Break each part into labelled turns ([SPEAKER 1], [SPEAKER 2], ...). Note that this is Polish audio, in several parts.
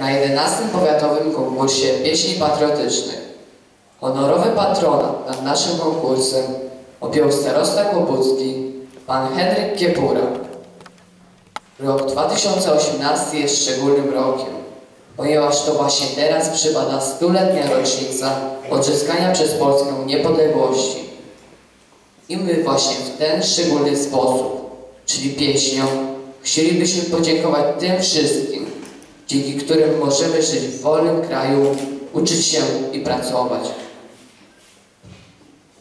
[SPEAKER 1] na 11 Powiatowym Konkursie Pieśni Patriotycznych. Honorowy patronat nad naszym konkursem objął starosta Kłobucki, pan Henryk Kiepura. Rok 2018 jest szczególnym rokiem, ponieważ to właśnie teraz przypada stuletnia rocznica odzyskania przez Polskę niepodległości. I my właśnie w ten szczególny sposób, czyli pieśnią, chcielibyśmy podziękować tym wszystkim, dzięki którym możemy żyć w wolnym kraju, uczyć się i pracować.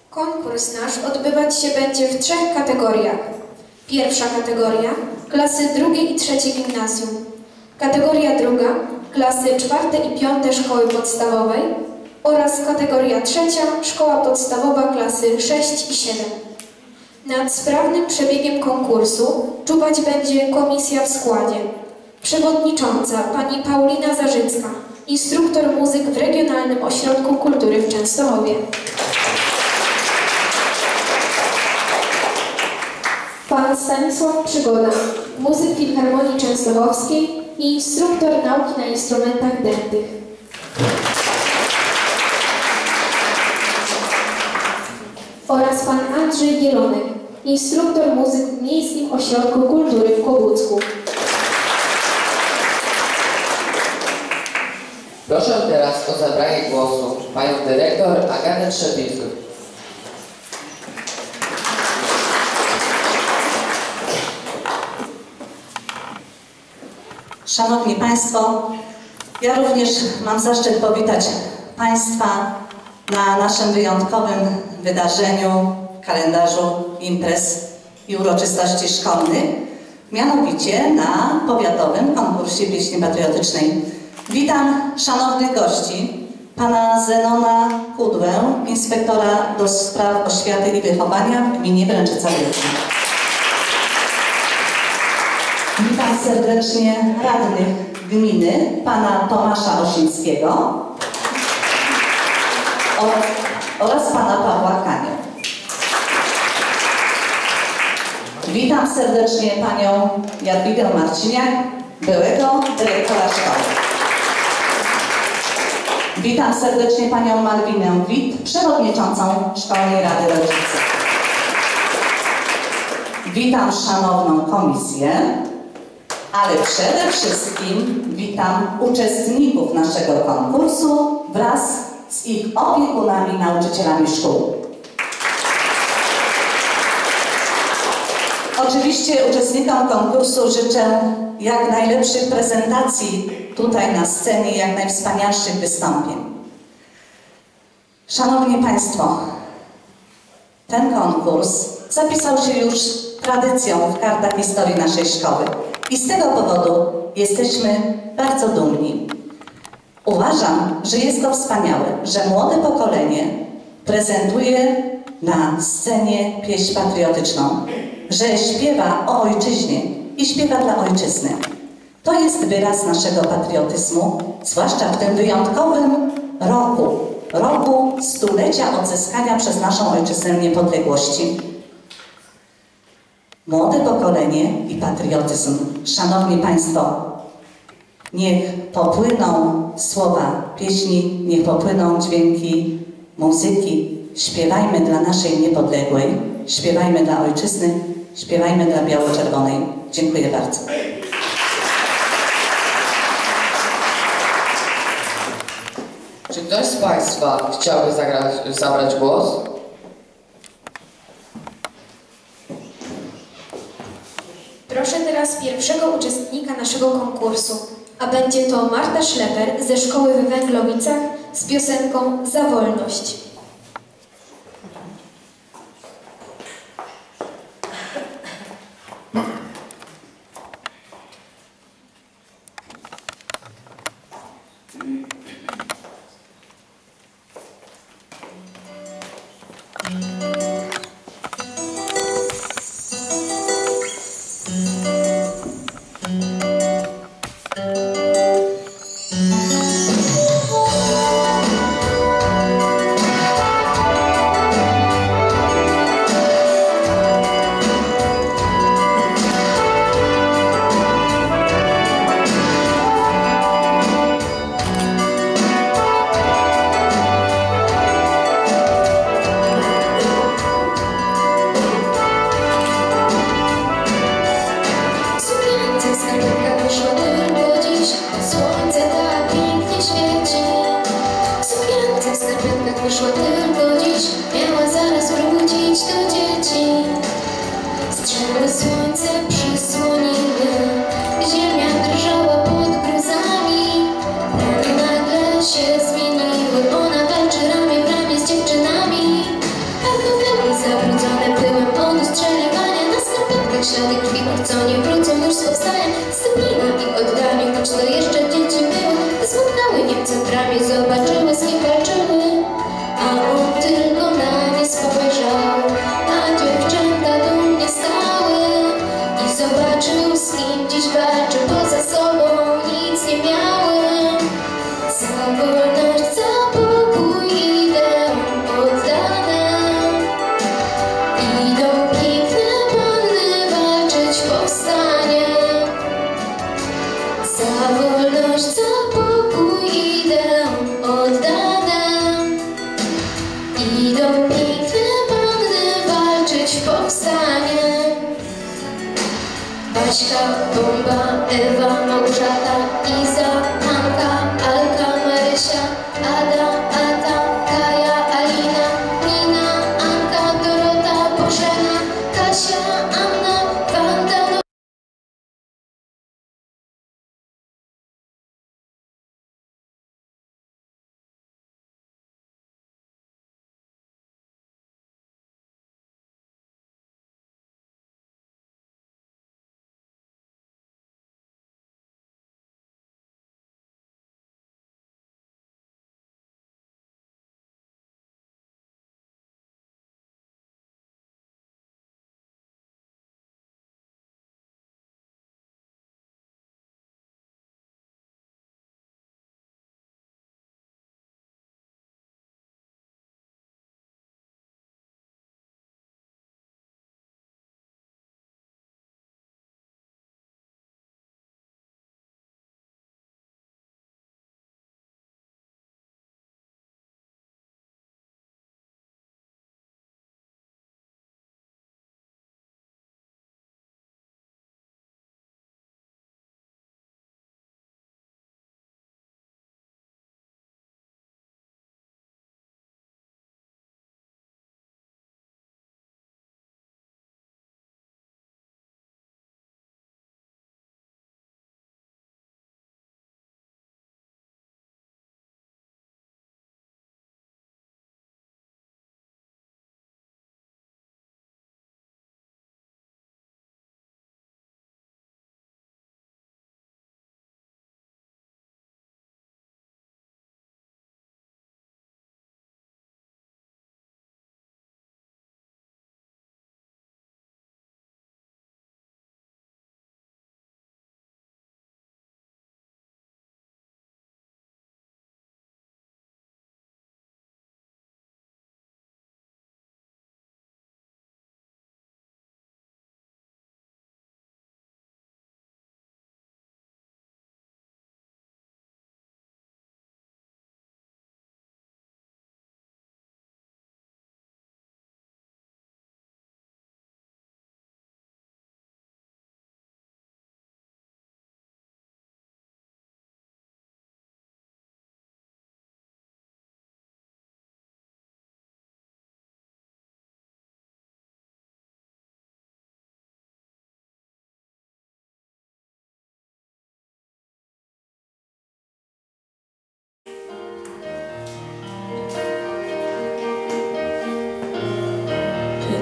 [SPEAKER 2] Konkurs nasz odbywać się będzie w trzech kategoriach. Pierwsza kategoria klasy drugie i trzecie gimnazjum. Kategoria druga klasy czwarte i piąte szkoły podstawowej oraz kategoria trzecia szkoła podstawowa klasy 6 i 7. Nad sprawnym przebiegiem konkursu czuwać będzie komisja w składzie. Przewodnicząca pani Paulina Zarzycka, instruktor muzyk w Regionalnym Ośrodku Kultury w Częstochowie. Pan Stanisław Przygoda, muzyk Filharmonii Częstochowskiej i instruktor nauki na instrumentach dętych. Oraz pan Andrzej Gielonek, instruktor muzyk w Miejskim Ośrodku Kultury w Kłobucku.
[SPEAKER 1] Proszę teraz o zabranie głosu panią dyrektor Agatę Trzepilską.
[SPEAKER 3] Szanowni Państwo, ja również mam zaszczyt powitać Państwa na naszym wyjątkowym wydarzeniu kalendarzu imprez i uroczystości szkolnych, mianowicie na powiatowym konkursie pieśni patriotycznej. Witam szanownych gości, pana Zenona Kudłę, inspektora do spraw oświaty i wychowania w gminie Bręczyca Wielka. Witam serdecznie radnych gminy, pana Tomasza Osińskiego oraz, pana Pawła Kanio. Witam serdecznie panią Jadwigę Marciniak, byłego dyrektora szkoły. Witam serdecznie panią Malwinę Wit, przewodniczącą Szkolnej Rady Rodziców. Witam szanowną komisję, ale przede wszystkim witam uczestników naszego konkursu wraz z ich opiekunami, nauczycielami szkół. Oczywiście uczestnikom konkursu życzę jak najlepszych prezentacji tutaj na scenie, jak najwspanialszych wystąpień. Szanowni Państwo, ten konkurs zapisał się już tradycją w kartach historii naszej szkoły i z tego powodu jesteśmy bardzo dumni. Uważam, że jest to wspaniałe, że młode pokolenie prezentuje na scenie pieśń patriotyczną, że śpiewa o ojczyźnie i śpiewa dla ojczyzny. To jest wyraz naszego patriotyzmu, zwłaszcza w tym wyjątkowym roku, roku stulecia odzyskania przez naszą ojczyznę niepodległości. Młode pokolenie i patriotyzm. Szanowni Państwo, niech popłyną słowa pieśni, niech popłyną dźwięki muzyki. Śpiewajmy dla naszej niepodległej, śpiewajmy dla ojczyzny, śpiewajmy dla biało-czerwonej. Dziękuję bardzo.
[SPEAKER 1] Czy ktoś z Państwa chciałby zagrać, zabrać głos?
[SPEAKER 2] Proszę teraz pierwszego uczestnika naszego konkursu, a będzie to Marta Szleper ze szkoły w Węglowicach z piosenką Za wolność.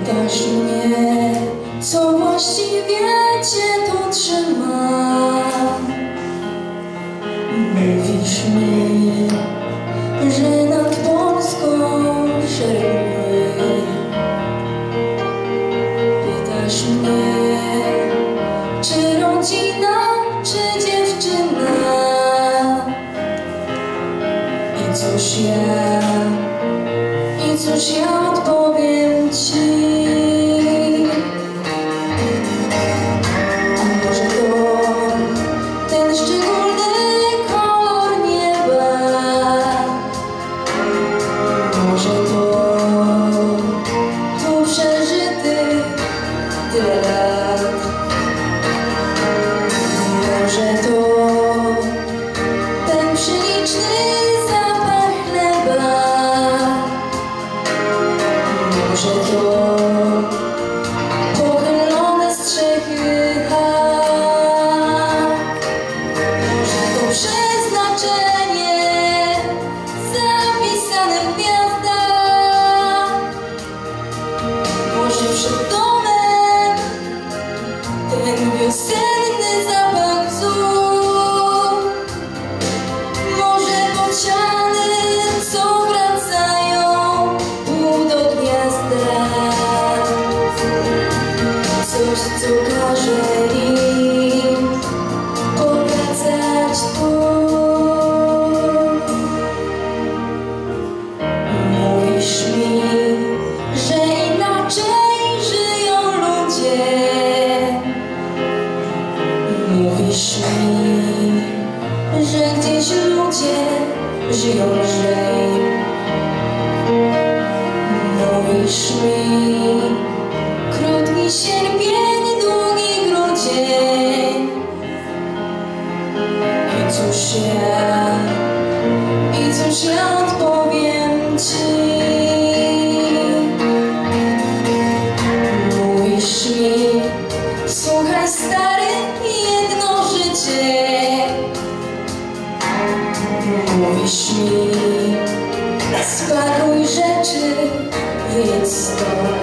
[SPEAKER 4] Pytasz mnie, co właściwie cię tu trzyma? Mówisz mi Sklaruj rzeczy, wyjedź stąd.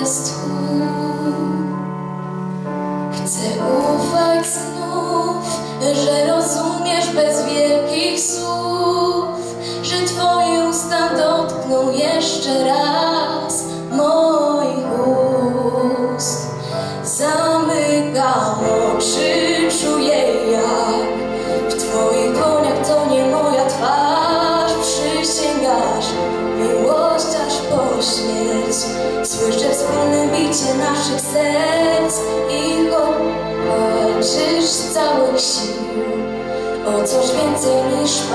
[SPEAKER 4] just.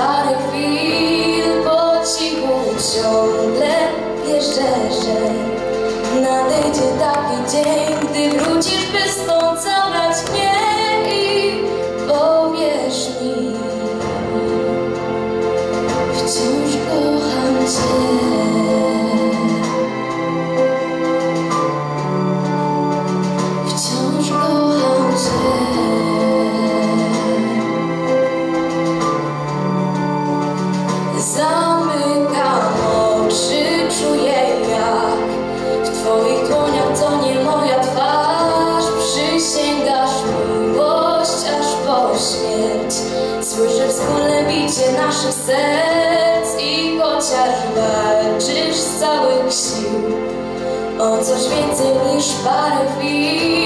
[SPEAKER 4] try to Spitze, die Spannung fließt.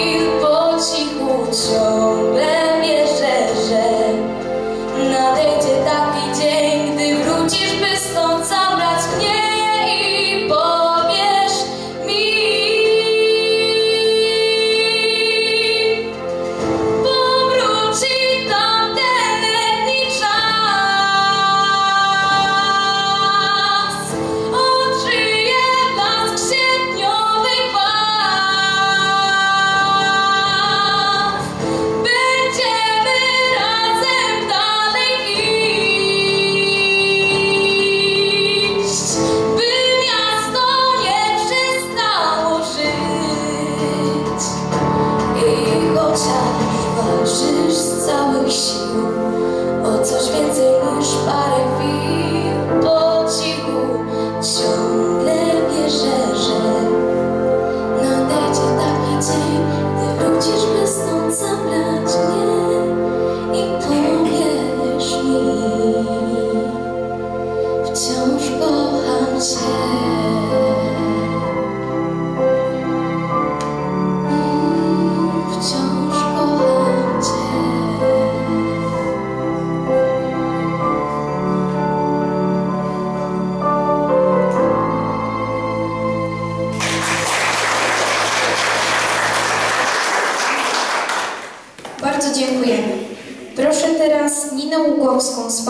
[SPEAKER 4] Boską z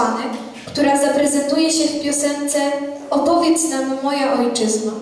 [SPEAKER 2] która zaprezentuje się w piosence Opowiedz nam moja
[SPEAKER 1] ojczyzna.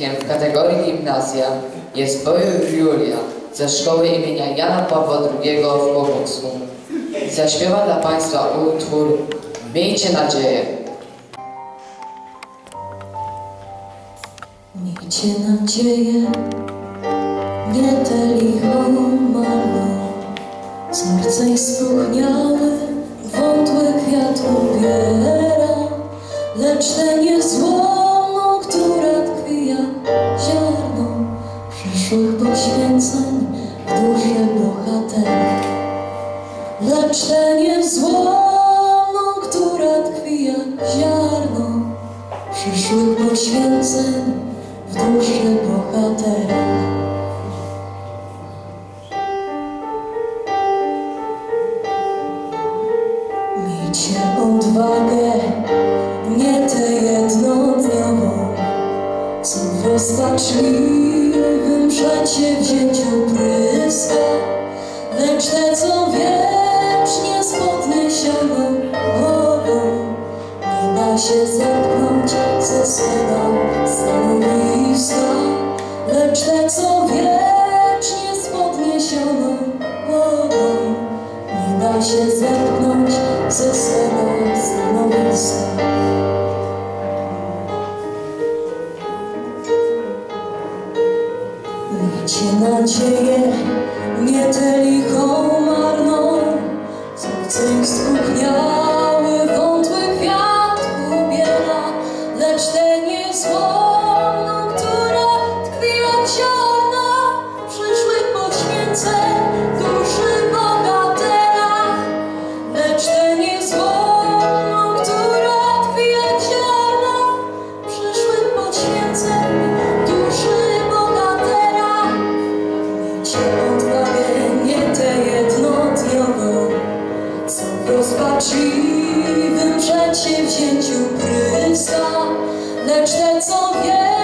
[SPEAKER 1] uczestnikiem w kategorii gimnazja jest Boju Julia ze szkoły imienia Jana Pawła II w Kłobucku. Zaśpiewa dla Państwa utwór Miejcie nadzieję.
[SPEAKER 4] Miejcie nadzieję, nie te licho malu, serce spuchniałe, wątłe kwiat ubiera, lecz te niezłe Przebaczenie złomą, która tkwi jak ziarno. Przyszłych poświęceń w duszy bohatera Myślę, co.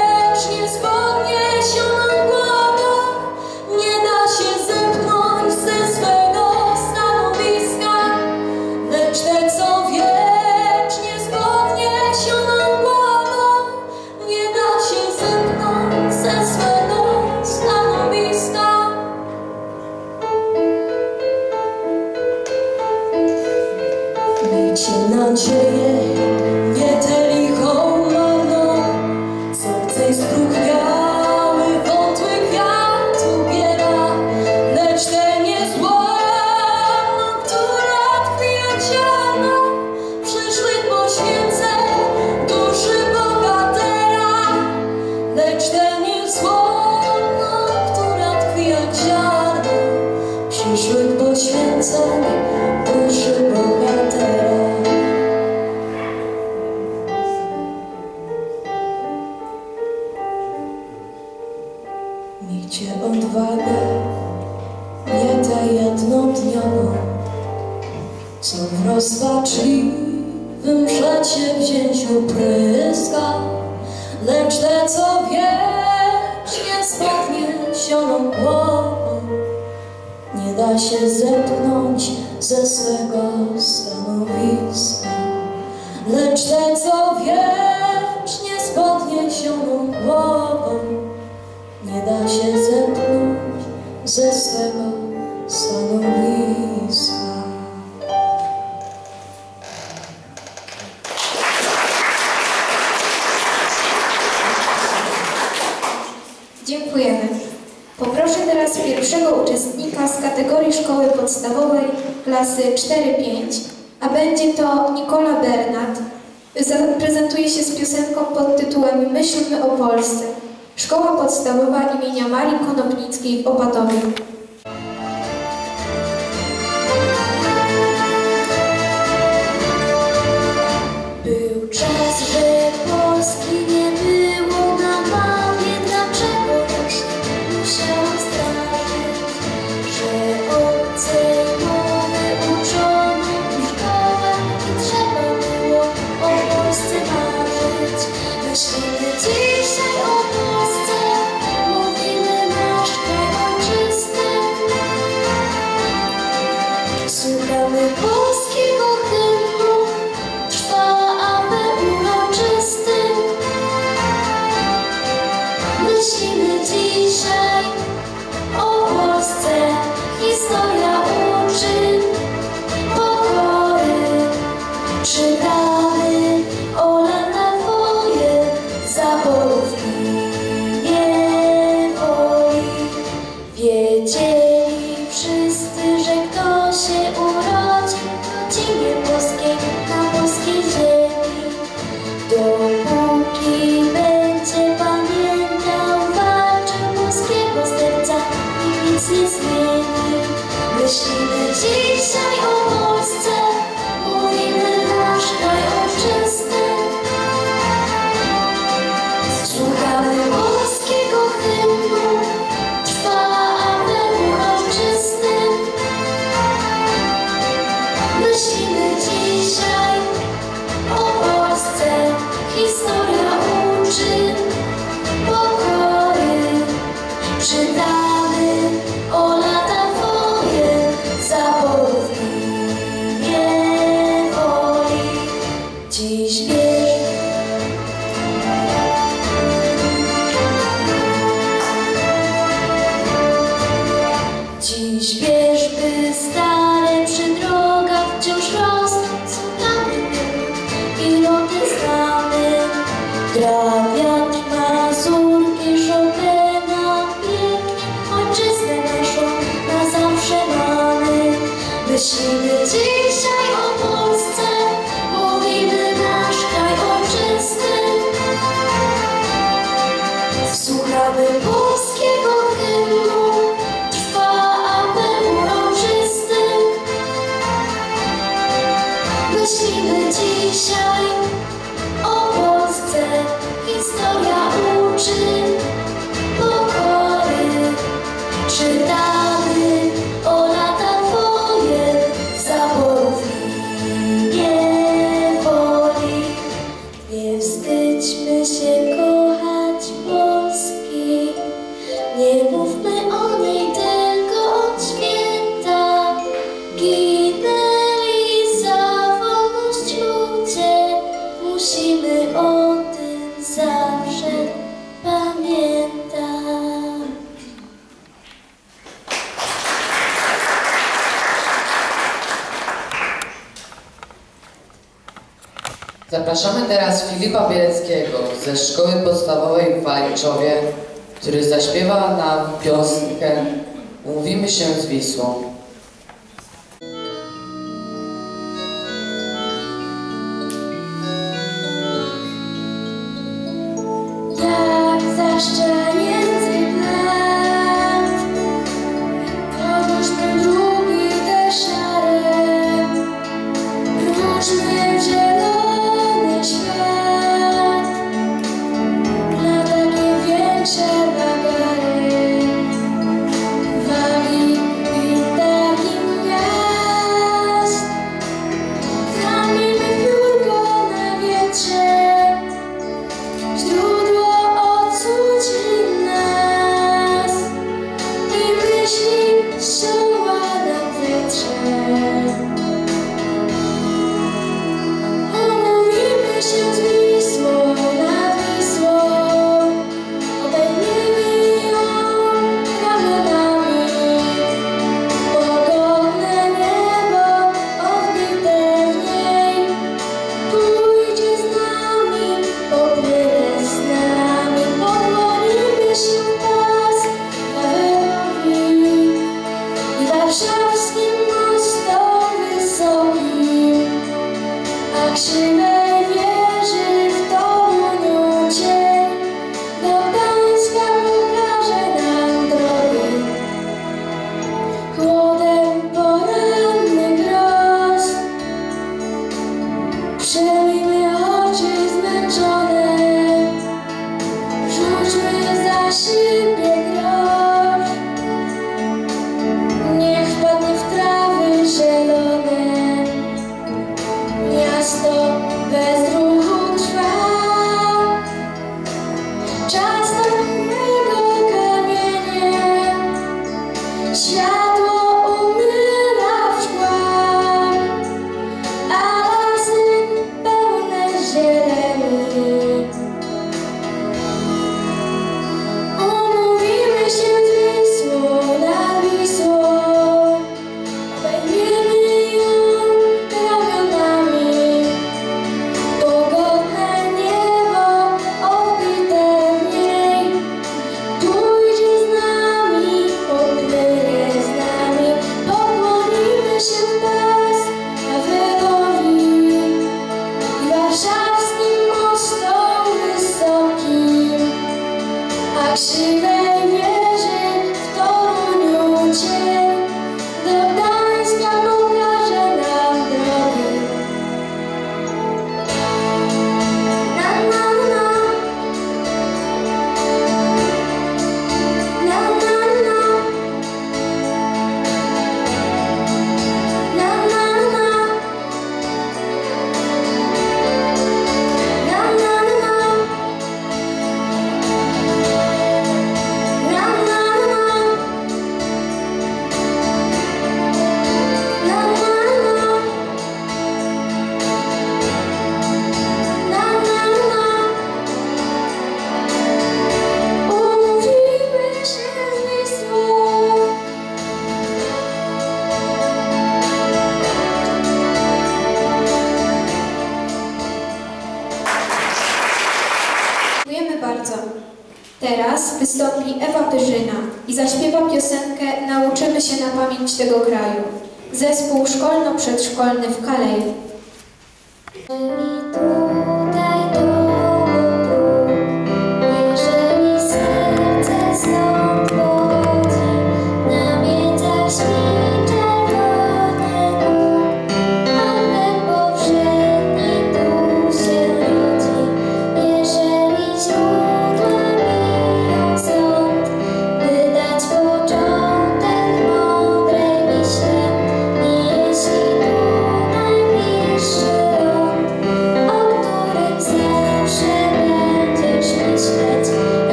[SPEAKER 4] szkolny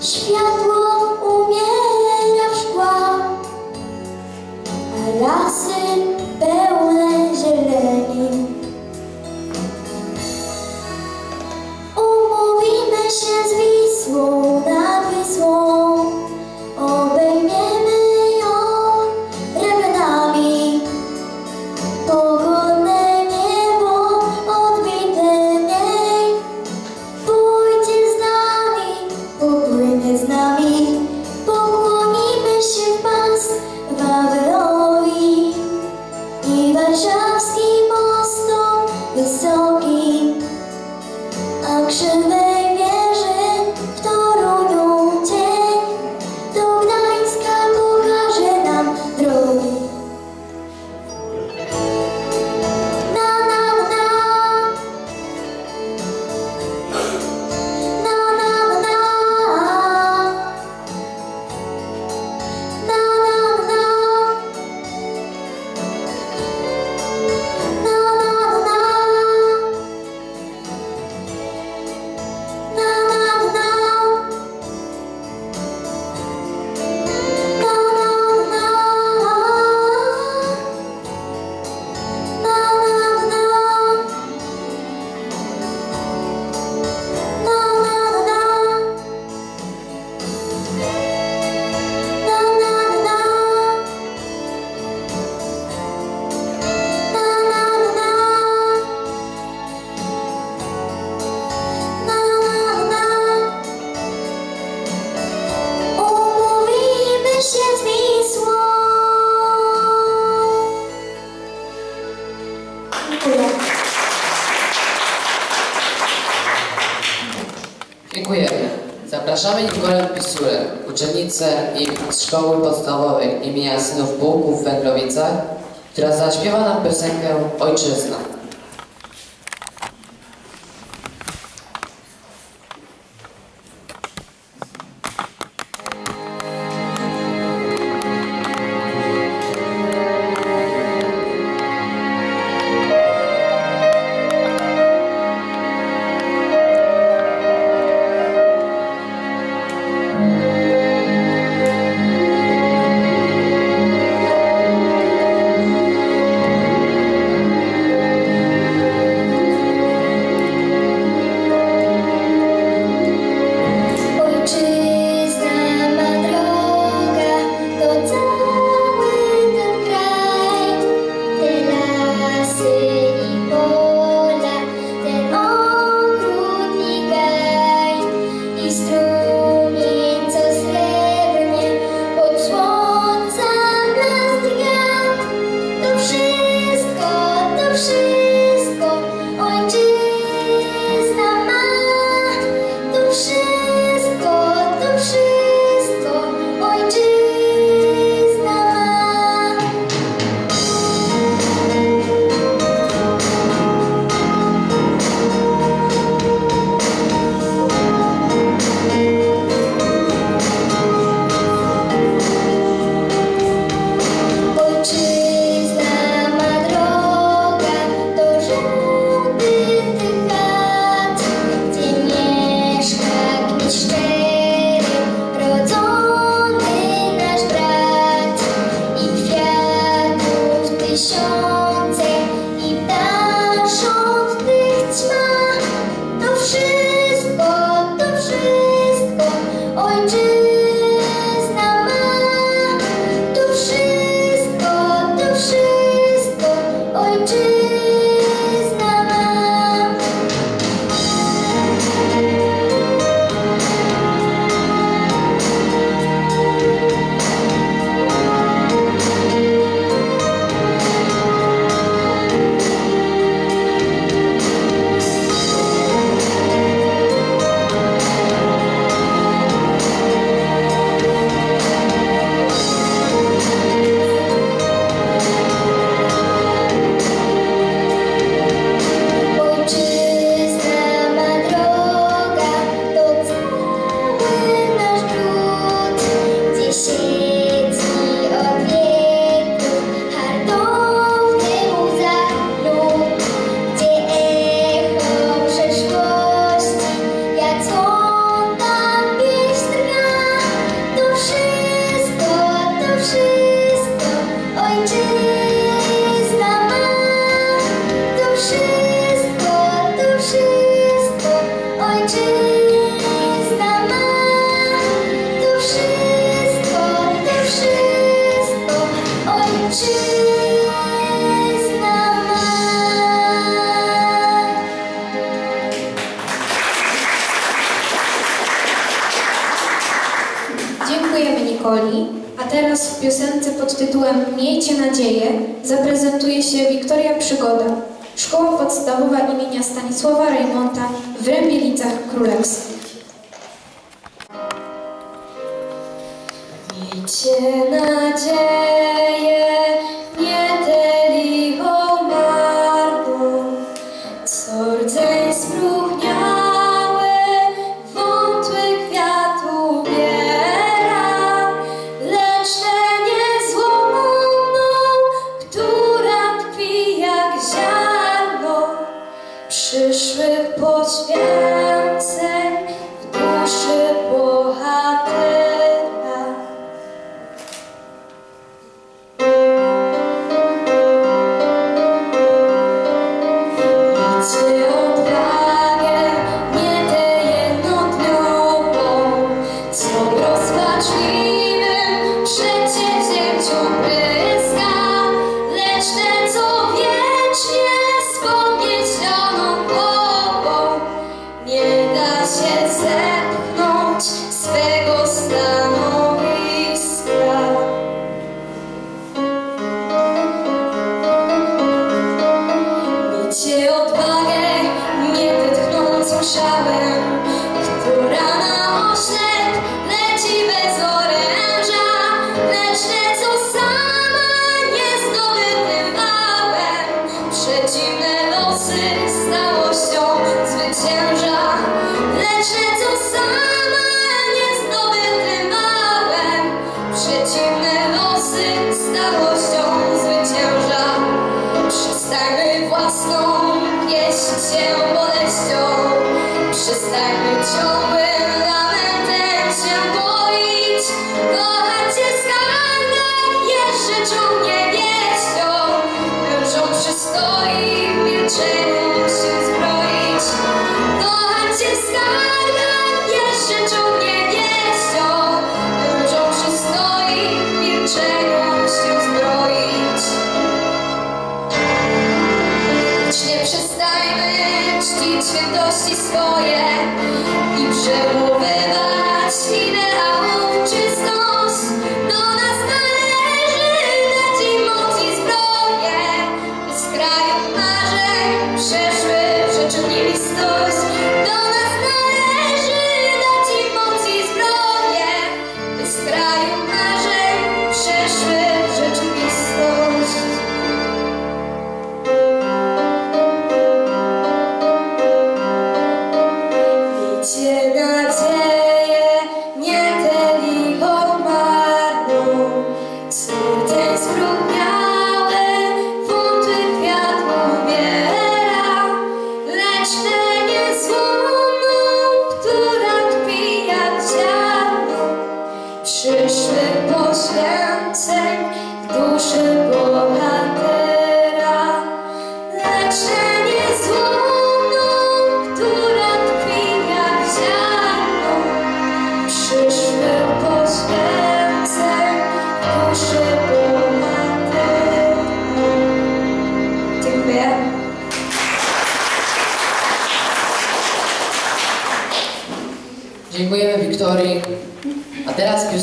[SPEAKER 4] 需要多。
[SPEAKER 1] Zapraszamy Nikolę Pisurę, uczennicę Szkoły Podstawowej im. Synów Bułków w Węglowicach, która zaśpiewa nam piosenkę Ojczyzna.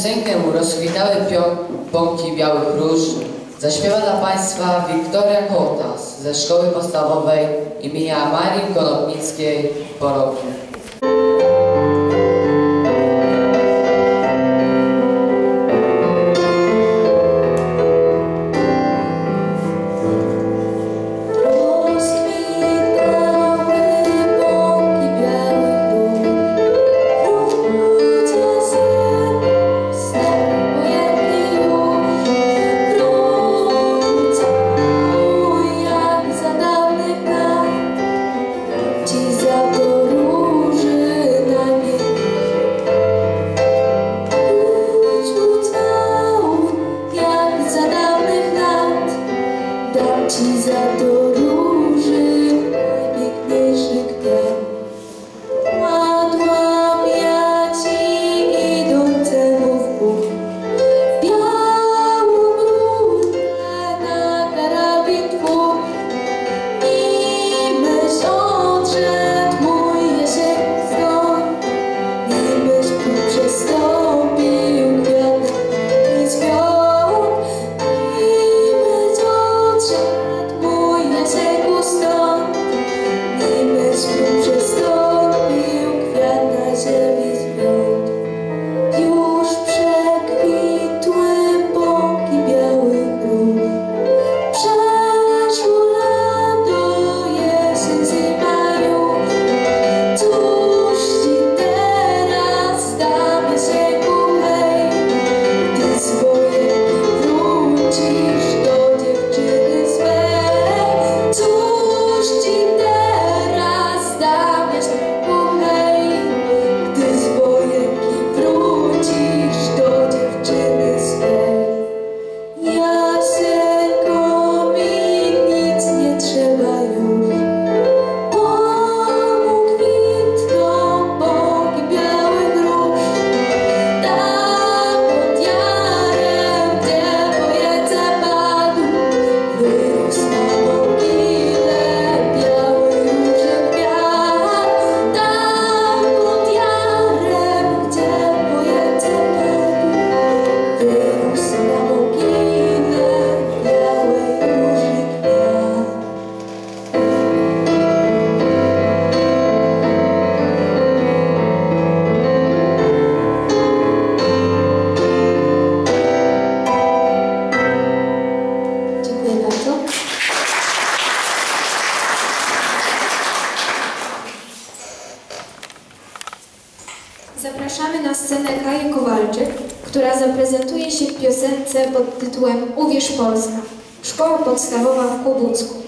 [SPEAKER 4] piosenkę mu rozkwitały pąki białych róż zaśpiewa dla Państwa Wiktoria Kołtas ze Szkoły Podstawowej imienia Marii Konopnickiej w
[SPEAKER 5] Borowie. Polska. Szkoła podstawowa w Kłobucku.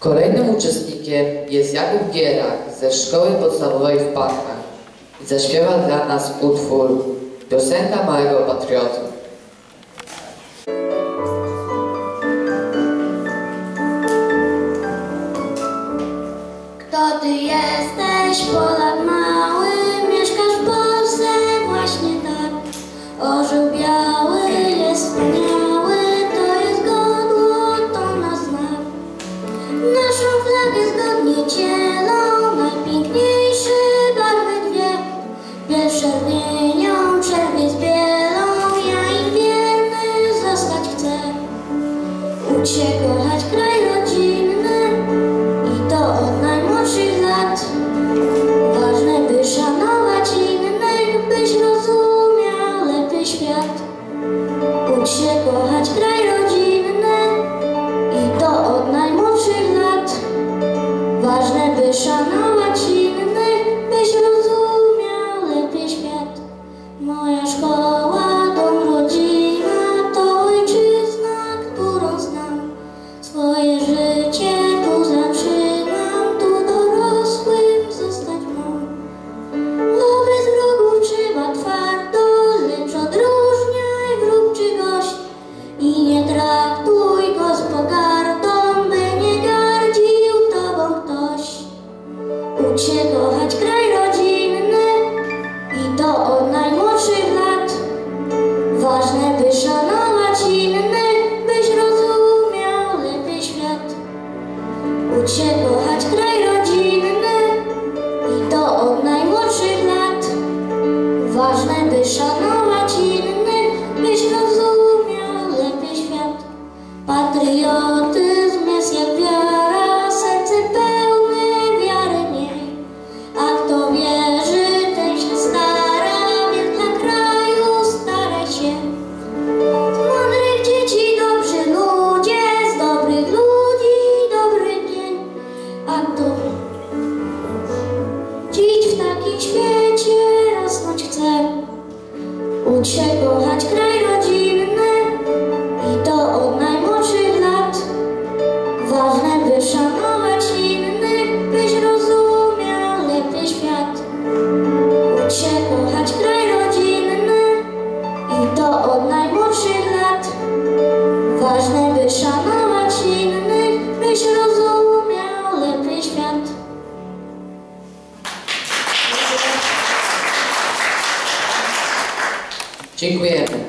[SPEAKER 4] Kolejnym uczestnikiem jest Jakub Gierak ze Szkoły Podstawowej w Parkach zaśpiewa dla nas utwór Piosenka Małego Patrioty. Dziękujemy.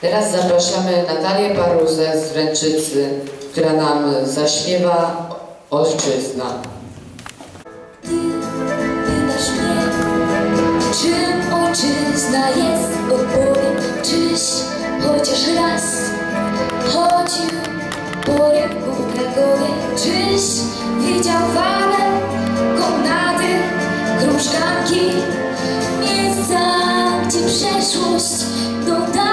[SPEAKER 4] Teraz zapraszamy Natalię Paruzę z Wręczycy, która nam zaśpiewa Ojczyzna.
[SPEAKER 6] Ty, pytasz mnie, czym ojczyzna jest? Odpowiem, czyś chociaż raz chodził po rynku w Krakowie, czyś widział falę, komnaty, krużganki, Jesus, was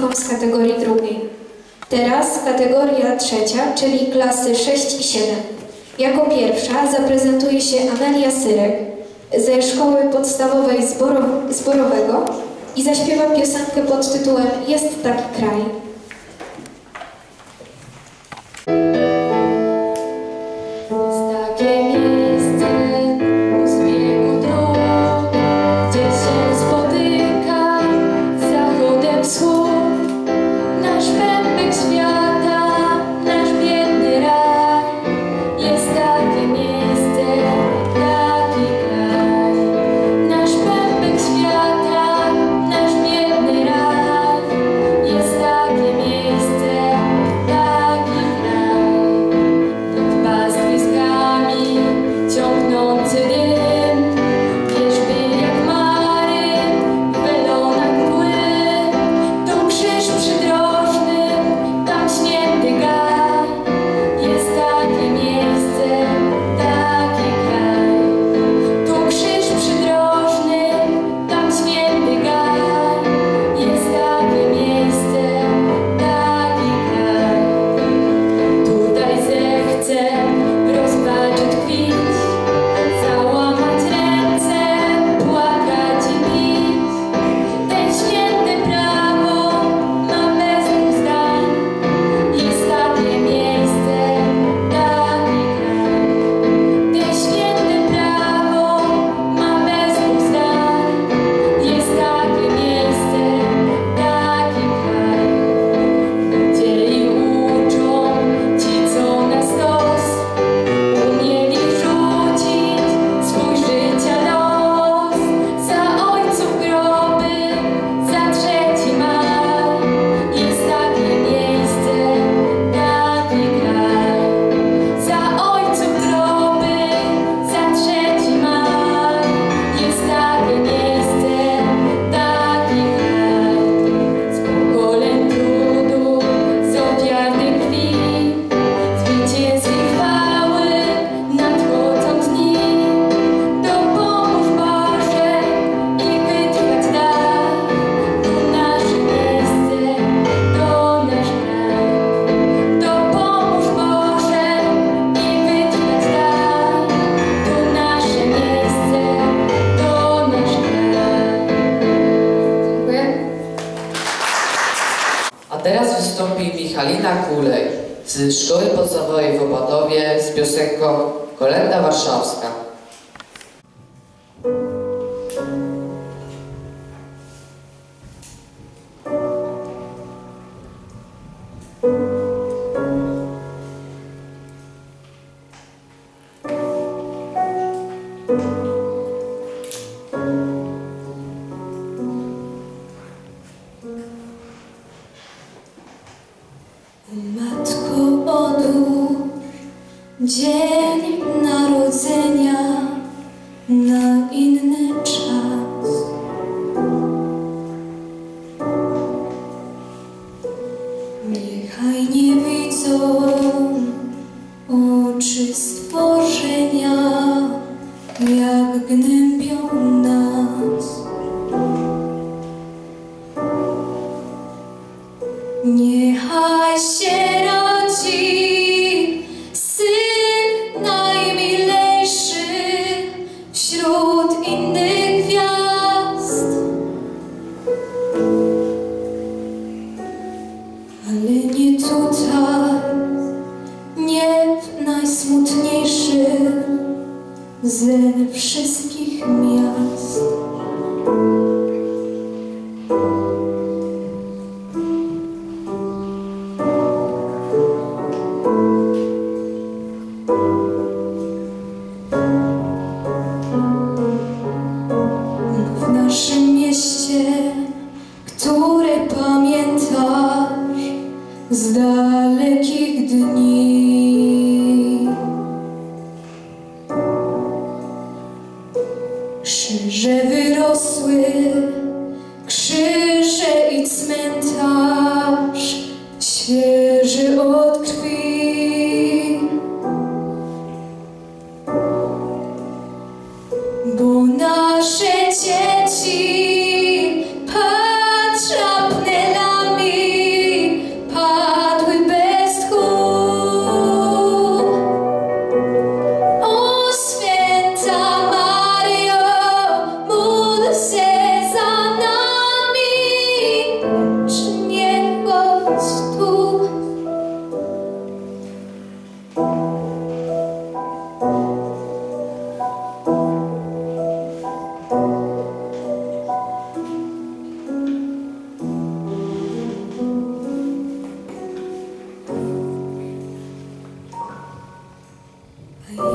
[SPEAKER 4] uczestnikom z kategorii drugiej. Teraz kategoria trzecia, czyli klasy 6 i 7. Jako pierwsza zaprezentuje się Amelia Syrek ze Szkoły Podstawowej Zboro Zborowego i zaśpiewa piosenkę pod tytułem Jest taki kraj.
[SPEAKER 1] Teraz wystąpi Michalina Kulej z Szkoły Podstawowej w Opotowie z piosenką Kolenda Warszawska.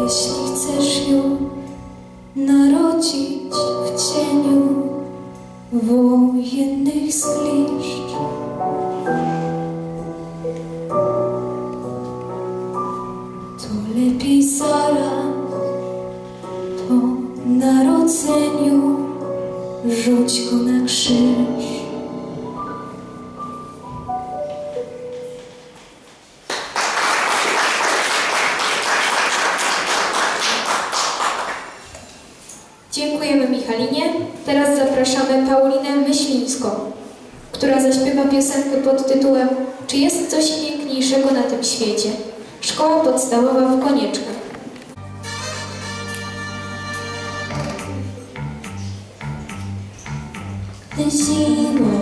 [SPEAKER 4] jeśli chcesz ją narodzić w cieniu wojennych zgliszcz. To lepiej zaraz po narodzeniu rzuć go na krzyż.
[SPEAKER 2] zapraszamy Paulinę Myślińską, która zaśpiewa piosenkę pod tytułem Czy jest coś piękniejszego na tym świecie? Szkoła podstawowa w Konieczkach.
[SPEAKER 4] Zimą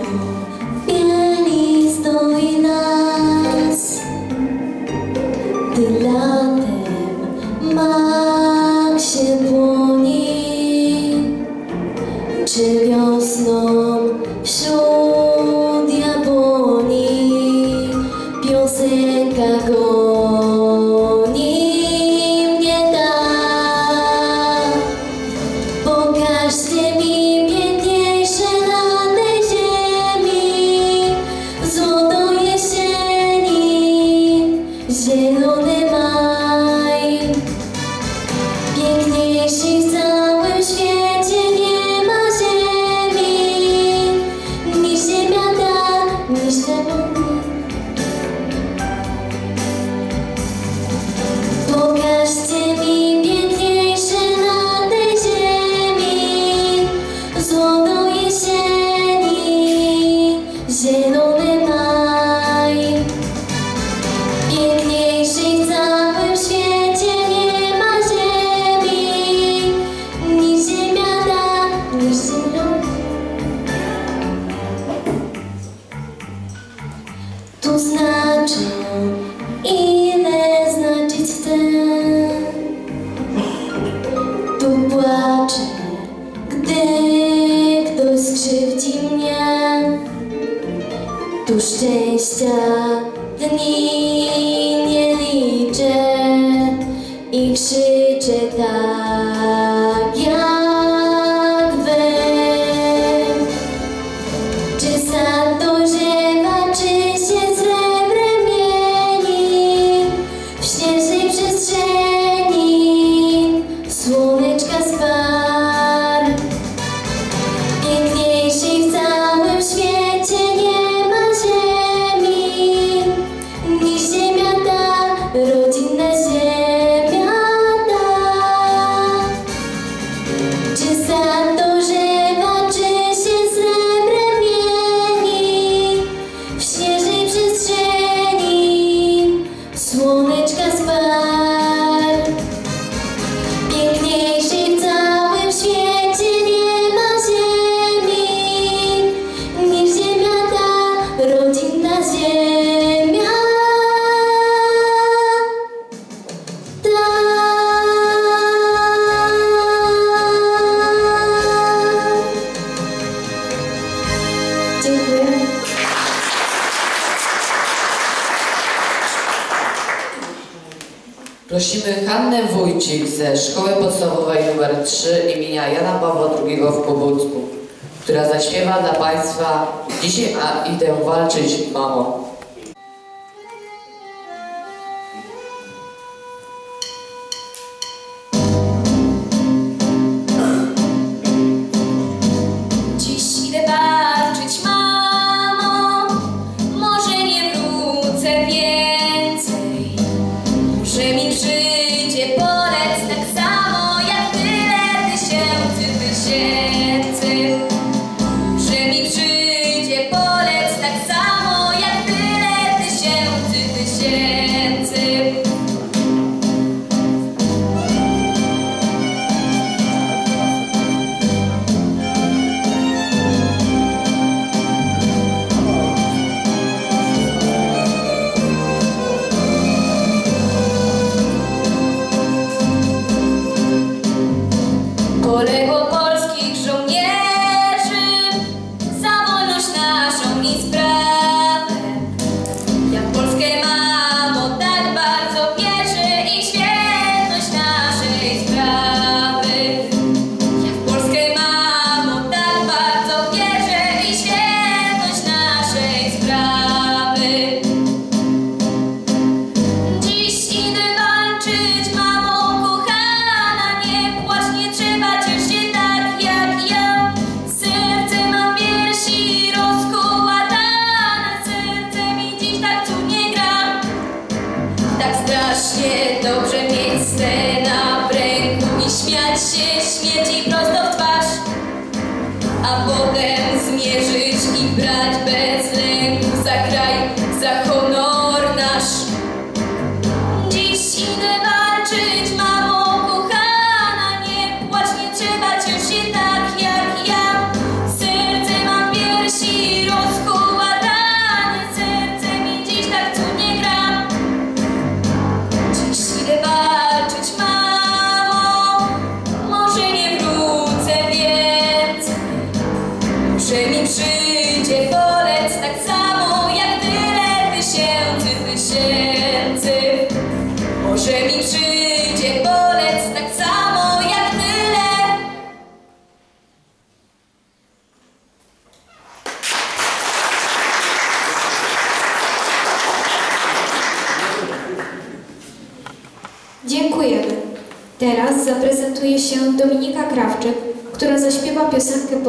[SPEAKER 1] Dzisiaj a idę walczyć, mamo.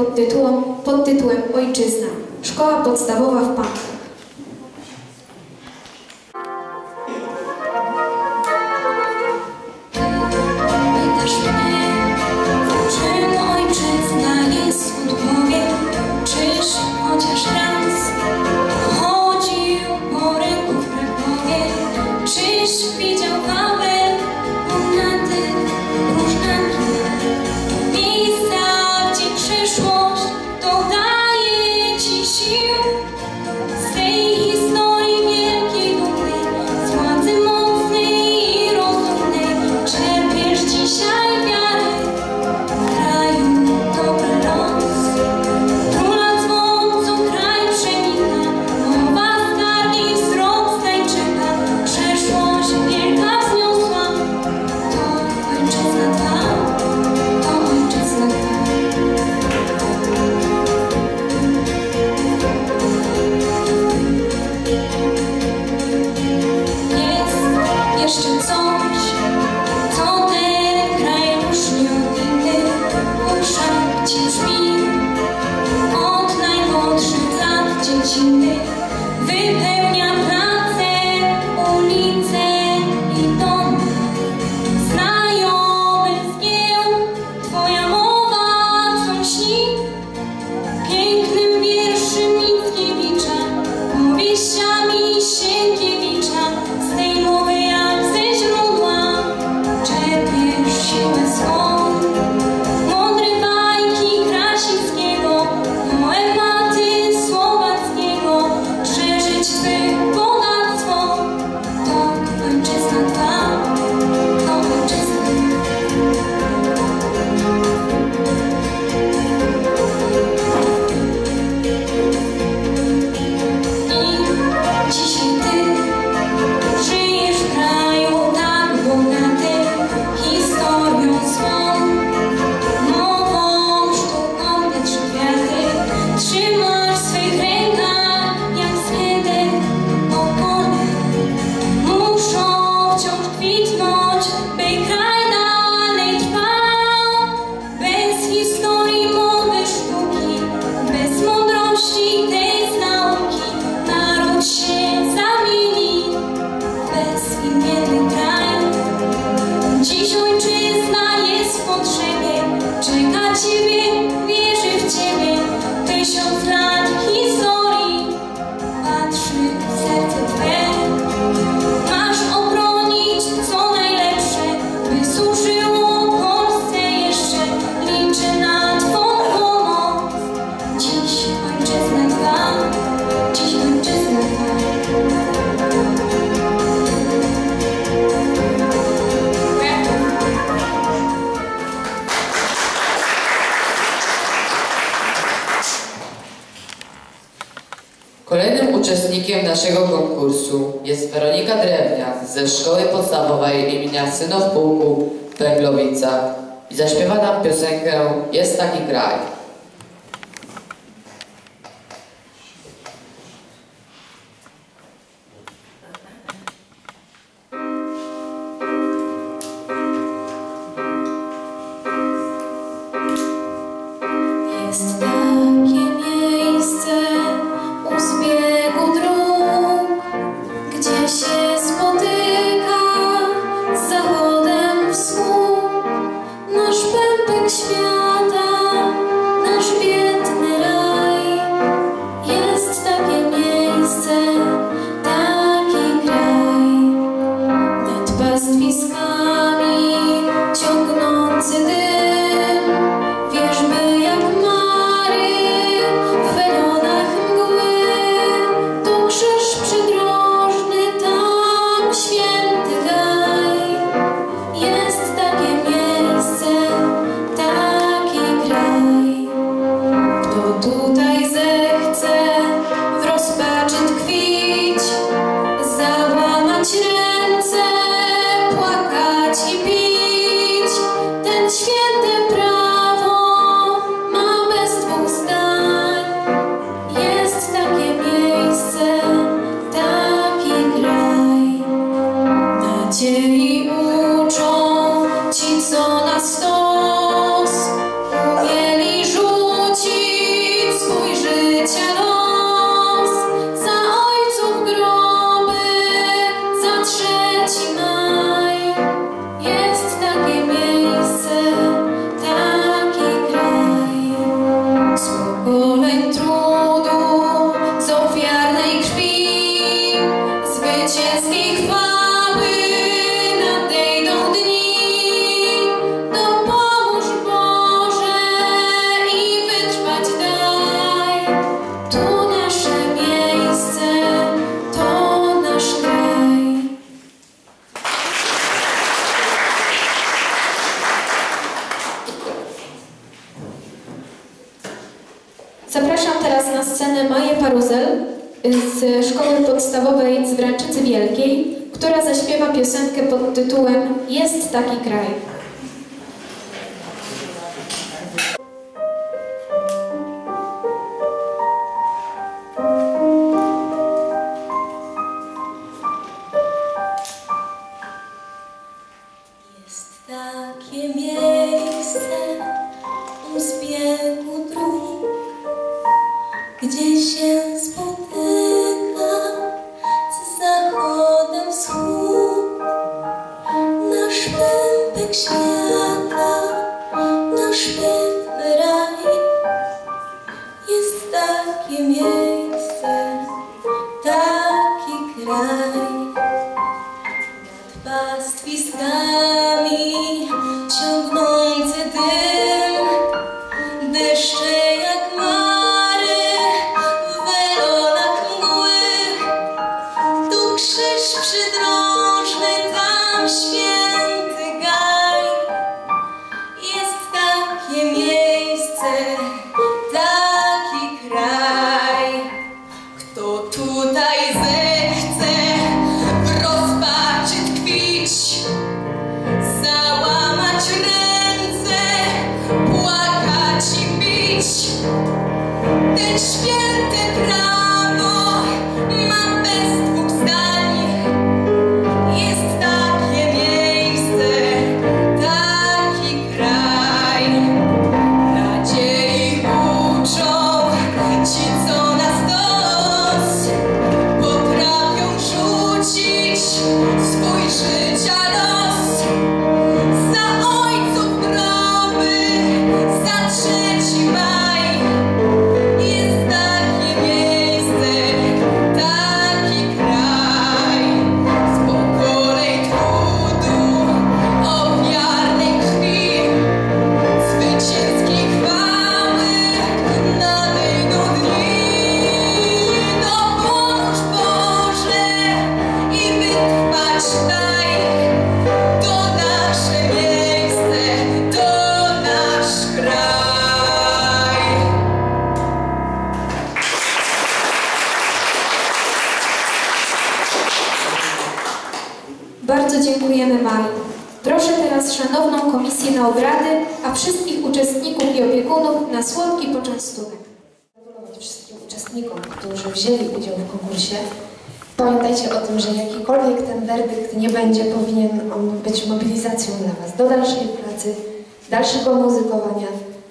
[SPEAKER 4] Pod tytułem, pod tytułem Ojczyzna. Szkoła podstawowa w Pankach. está aqui szanowną komisję na obrady, a wszystkich uczestników i opiekunów na słodki poczęstunek.
[SPEAKER 7] Gratulować wszystkim uczestnikom, którzy wzięli udział w konkursie. Pamiętajcie o tym, że jakikolwiek ten werdykt nie będzie, powinien on być mobilizacją dla Was do dalszej pracy, dalszego muzykowania,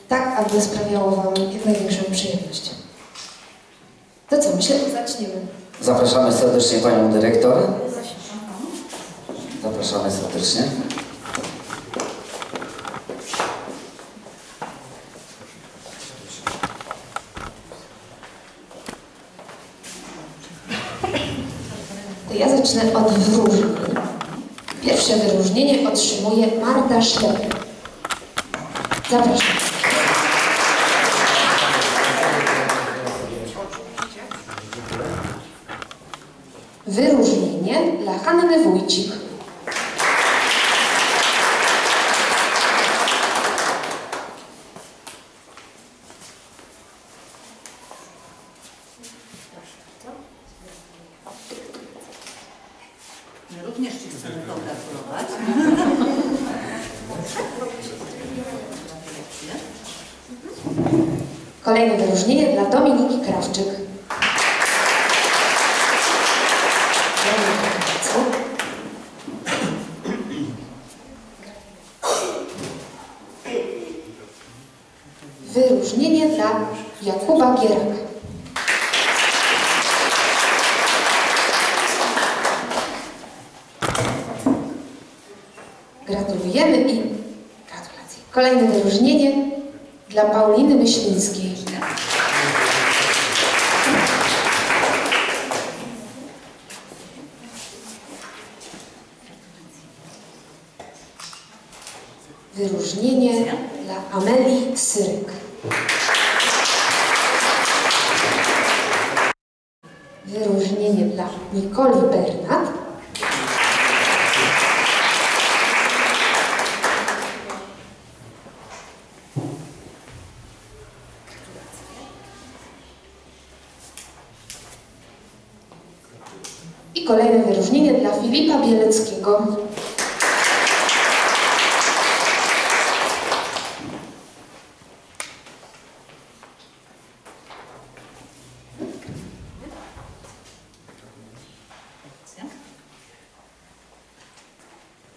[SPEAKER 7] tak aby sprawiało Wam jak największą przyjemność. To co, myślę, że zaczniemy.
[SPEAKER 8] Zapraszamy serdecznie Panią Dyrektor. Zapraszamy serdecznie.
[SPEAKER 7] statyczne od wyróżnień. Pierwsze wyróżnienie otrzymuje Marta Szlepy. Zapraszam. Wyróżnienie dla Hanny Wójcik.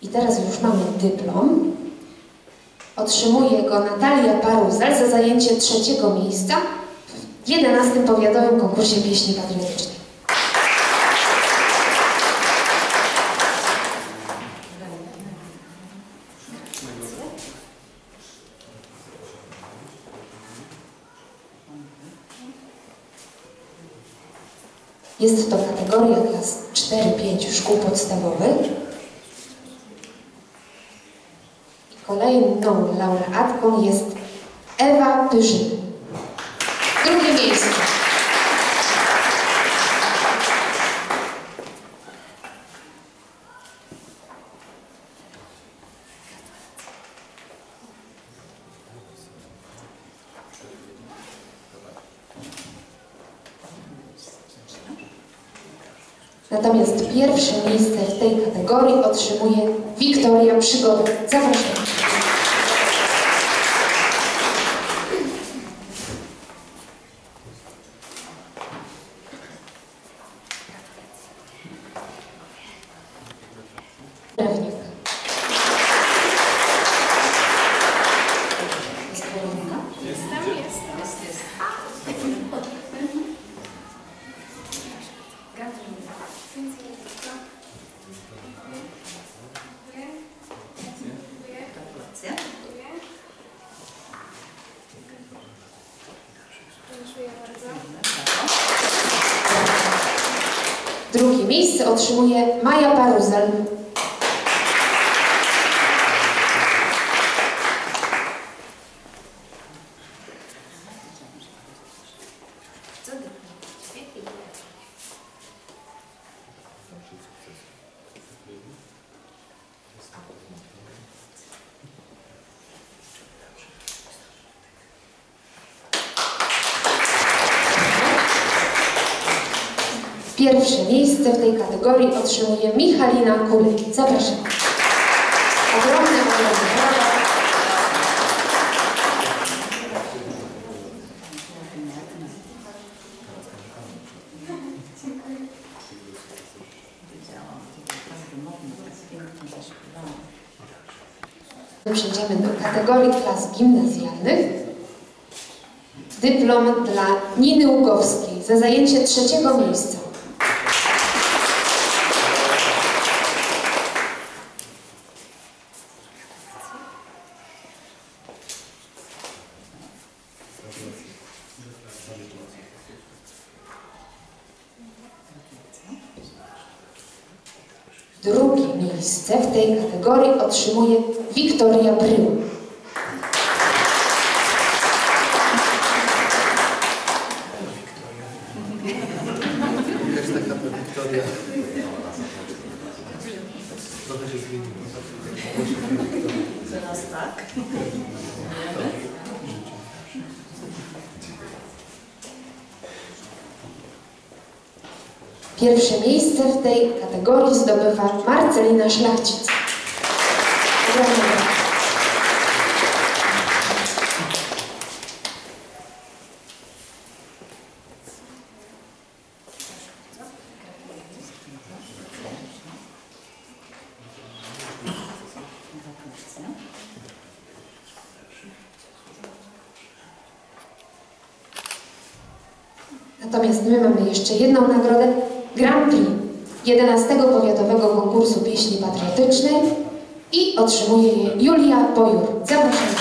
[SPEAKER 7] I teraz już mamy dyplom. Otrzymuje go Natalia Paruzel za zajęcie trzeciego miejsca w 11 powiatowym konkursie pieśni patriotycznej. Jest to kategoria klas 4-5 szkół podstawowych. Kolejną laureatką jest Ewa Pyrzyn. Drugie miejsce. Natomiast pierwsze miejsce w tej kategorii otrzymuje Wiktoria Przygoda. Zapraszam. Drewniak. Jest Karolina? Drugie miejsce otrzymuje Maja Paruzel. Pierwsze miejsce w tej kategorii otrzymuje Michalina Kulej. Zapraszam. Ogromne brawa. Przejdziemy do kategorii klas gimnazjalnych. Dyplom dla Niny Ługowskiej za zajęcie trzeciego miejsca. Drugie miejsce w tej kategorii otrzymuje Wiktoria Bryła. Pierwsze miejsce w tej kategorii zdobywa Marcelina Szlachcic. Natomiast my mamy jeszcze jedną nagrodę Grand Prix 11 Powiatowego Konkursu Pieśni Patriotycznej i otrzymuje je Julia
[SPEAKER 3] Pojur. Zapraszam.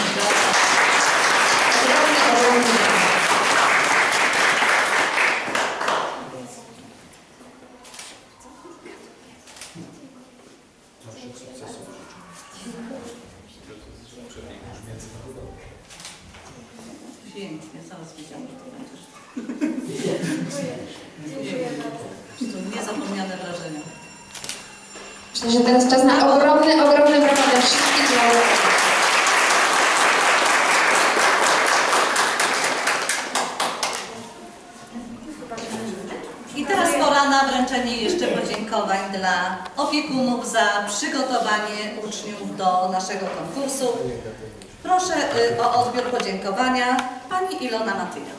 [SPEAKER 3] någon annan tid.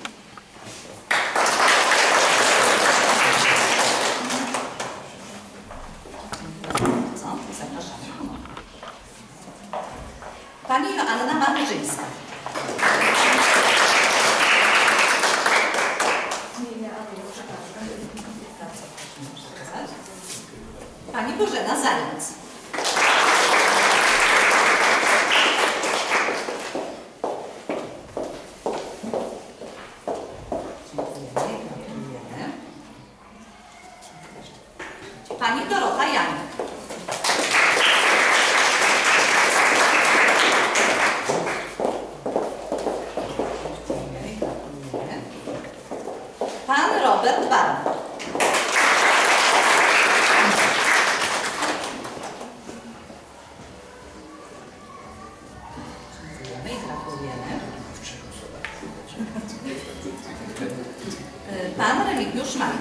[SPEAKER 3] Pan Remigiusz Mann.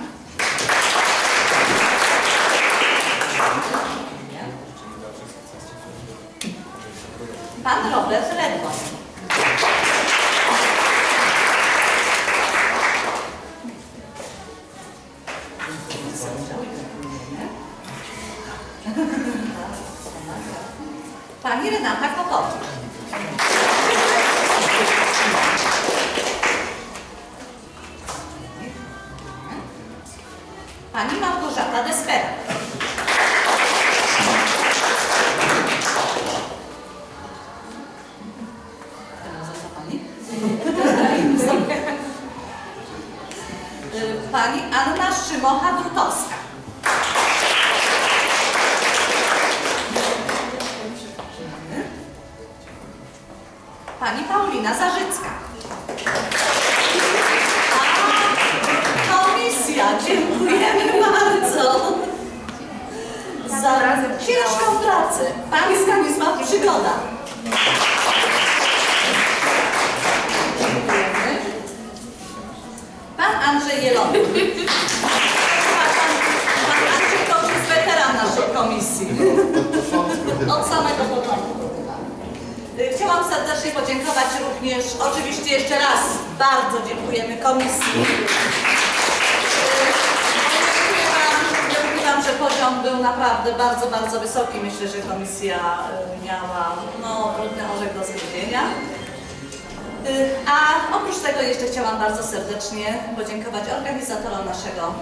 [SPEAKER 3] organizatorom naszego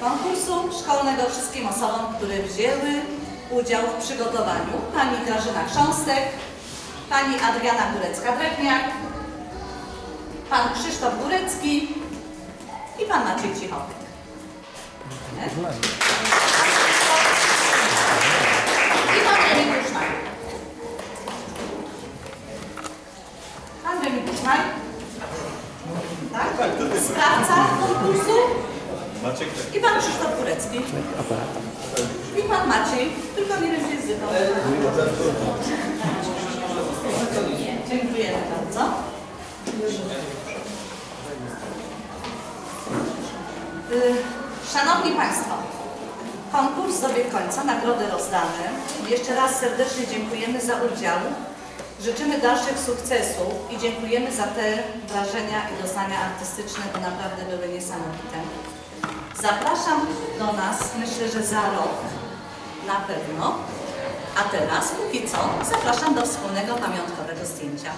[SPEAKER 3] konkursu szkolnego, wszystkim osobom, które wzięły udział w przygotowaniu. Pani Grażyna Krząstek, pani Adriana Górecka-Drewniak, fantastyczne, to naprawdę były niesamowite. Zapraszam do nas, myślę, że za rok na pewno. A teraz, póki co, zapraszam do wspólnego pamiątkowego zdjęcia.